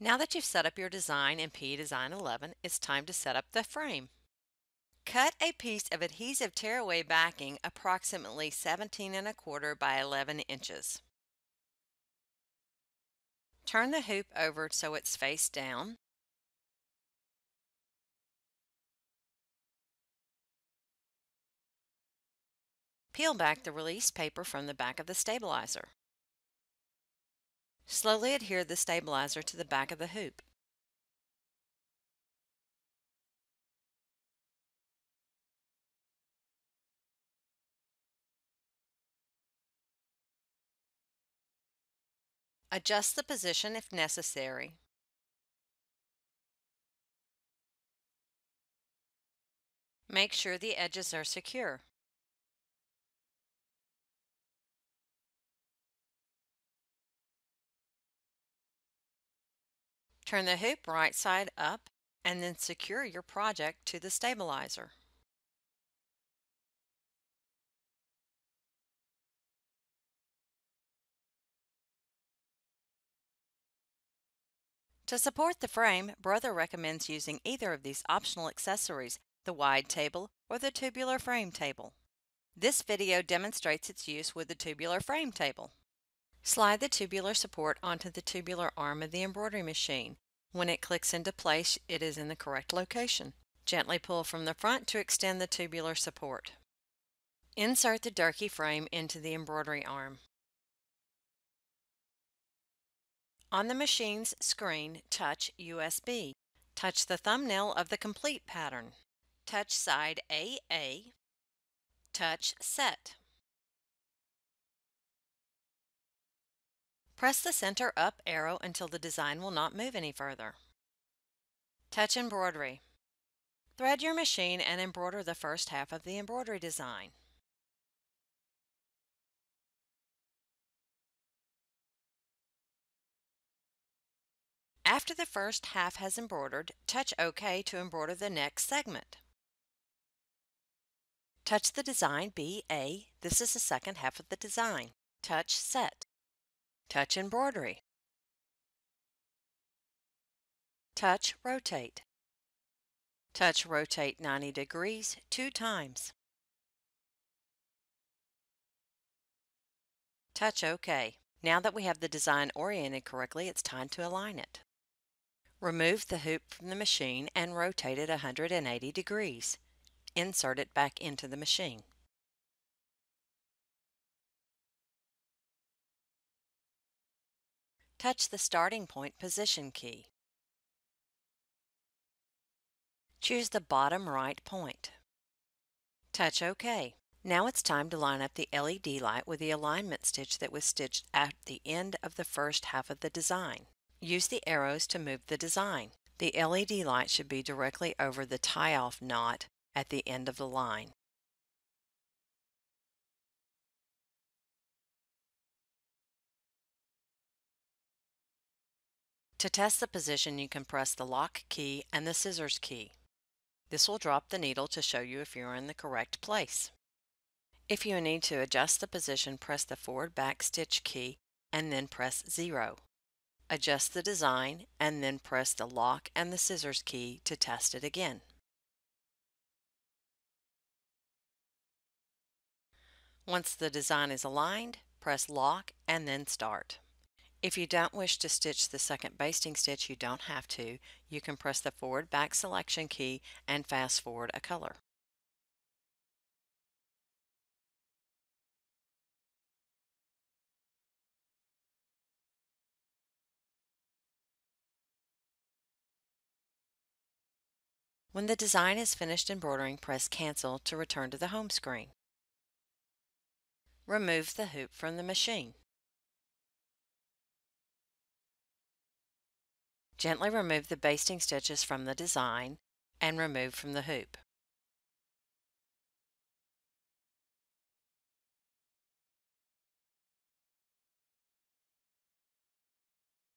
Now that you've set up your design in PE-Design 11, it's time to set up the frame. Cut a piece of adhesive tearaway backing approximately 17 and a quarter by 11 inches. Turn the hoop over so it's face down. Peel back the release paper from the back of the stabilizer. Slowly adhere the stabilizer to the back of the hoop. Adjust the position if necessary. Make sure the edges are secure. Turn the hoop right side up and then secure your project to the stabilizer. To support the frame, Brother recommends using either of these optional accessories, the wide table or the tubular frame table. This video demonstrates its use with the tubular frame table. Slide the tubular support onto the tubular arm of the embroidery machine. When it clicks into place, it is in the correct location. Gently pull from the front to extend the tubular support. Insert the Durkee frame into the embroidery arm. On the machine's screen, touch USB. Touch the thumbnail of the complete pattern. Touch side AA. Touch Set. Press the center up arrow until the design will not move any further. Touch Embroidery. Thread your machine and embroider the first half of the embroidery design. After the first half has embroidered, touch OK to embroider the next segment. Touch the design BA. This is the second half of the design. Touch Set. Touch embroidery. Touch rotate. Touch rotate 90 degrees two times. Touch OK. Now that we have the design oriented correctly, it's time to align it. Remove the hoop from the machine and rotate it 180 degrees. Insert it back into the machine. Touch the starting point position key. Choose the bottom right point. Touch OK. Now it's time to line up the LED light with the alignment stitch that was stitched at the end of the first half of the design. Use the arrows to move the design. The LED light should be directly over the tie-off knot at the end of the line. To test the position, you can press the lock key and the scissors key. This will drop the needle to show you if you're in the correct place. If you need to adjust the position, press the forward back stitch key and then press 0. Adjust the design and then press the lock and the scissors key to test it again. Once the design is aligned, press lock and then start. If you don't wish to stitch the second basting stitch, you don't have to. You can press the forward back selection key and fast forward a color. When the design is finished embroidering, press Cancel to return to the home screen. Remove the hoop from the machine. Gently remove the basting stitches from the design and remove from the hoop.